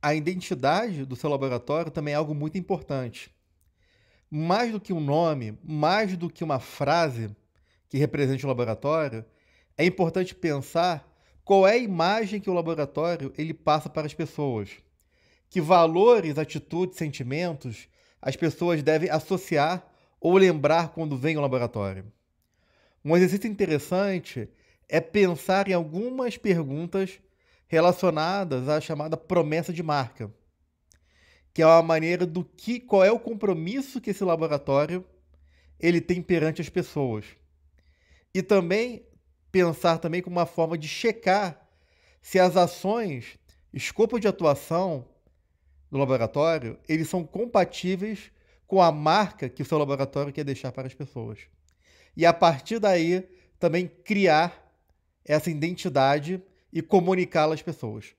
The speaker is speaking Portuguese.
a identidade do seu laboratório também é algo muito importante. Mais do que um nome, mais do que uma frase que represente o laboratório, é importante pensar qual é a imagem que o laboratório ele passa para as pessoas. Que valores, atitudes, sentimentos as pessoas devem associar ou lembrar quando vem ao laboratório. Um exercício interessante é pensar em algumas perguntas relacionadas à chamada promessa de marca, que é uma maneira do que qual é o compromisso que esse laboratório ele tem perante as pessoas. E também pensar também como uma forma de checar se as ações, escopo de atuação do laboratório, eles são compatíveis com a marca que o seu laboratório quer deixar para as pessoas. E a partir daí, também criar essa identidade e comunicá-la às pessoas.